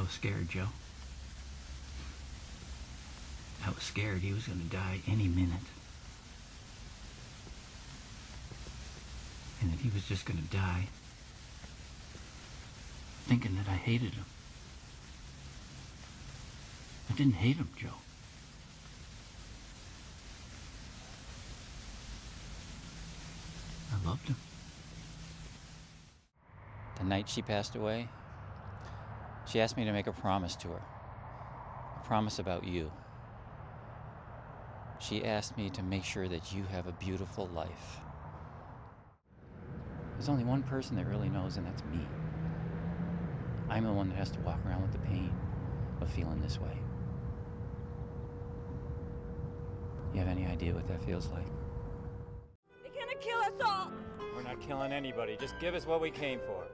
was scared, Joe. I was scared he was going to die any minute. And that he was just going to die thinking that I hated him. I didn't hate him, Joe. I loved him. The night she passed away, she asked me to make a promise to her. A promise about you. She asked me to make sure that you have a beautiful life. There's only one person that really knows, and that's me. I'm the one that has to walk around with the pain of feeling this way. You have any idea what that feels like? They're gonna kill us all! We're not killing anybody. Just give us what we came for.